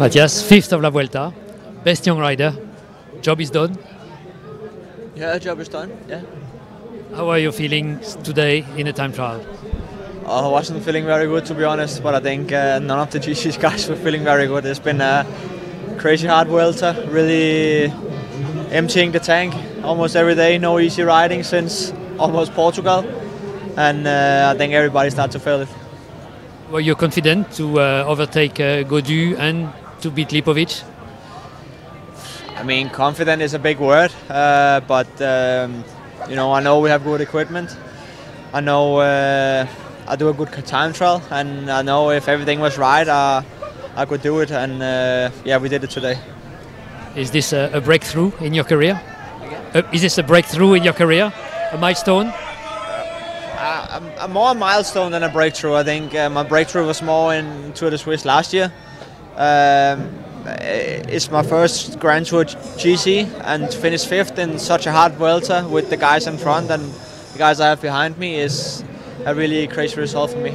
Mattias, fifth of La Vuelta, best young rider. Job is done. Yeah, job is done. Yeah. How are you feeling today in a time trial? I wasn't feeling very good to be honest, but I think uh, none of the GC guys were feeling very good. It's been a crazy hard Vuelta, really emptying the tank almost every day. No easy riding since almost Portugal, and uh, I think everybody started to feel it. Were you confident to uh, overtake uh, Gaudu and to beat Lipowitz? I mean, confident is a big word, uh, but um, you know, I know we have good equipment. I know uh, I do a good time trial, and I know if everything was right, uh, I could do it. And uh, yeah, we did it today. Is this a, a breakthrough in your career? Uh, is this a breakthrough in your career? A milestone? Uh, I'm, I'm more a milestone than a breakthrough. I think uh, my breakthrough was more in Tour de Suisse last year. Um, it's my first Grand Tour GC and to finish fifth in such a hard Vuelta with the guys in front and the guys I have behind me is a really crazy result for me.